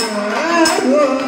Oh,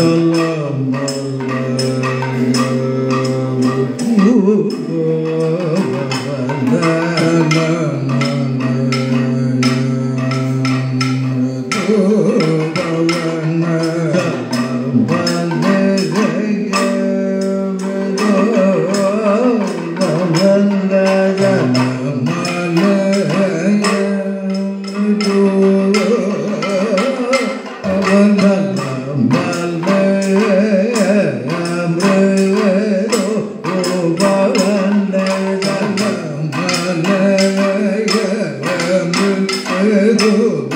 Oh. oh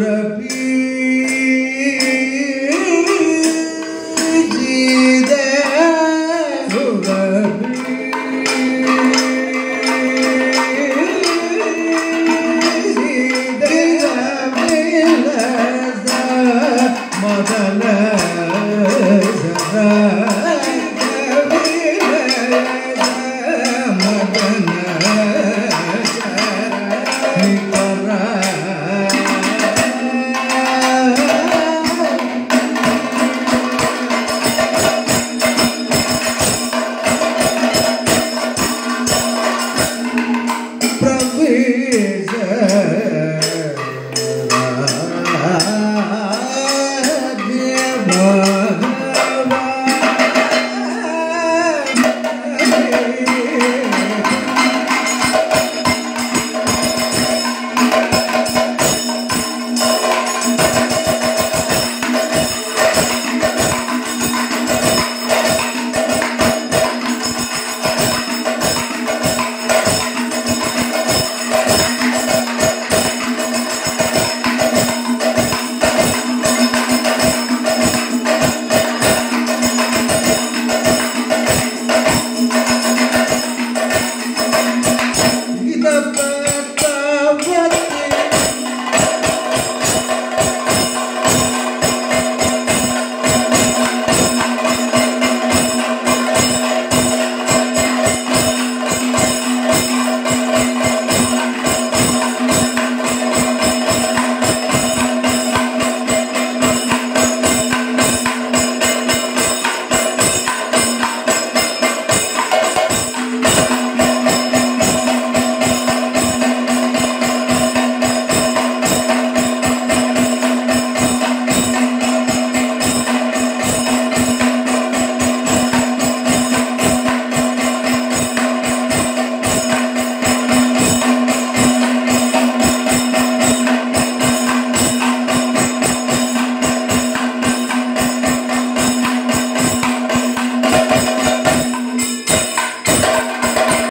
Para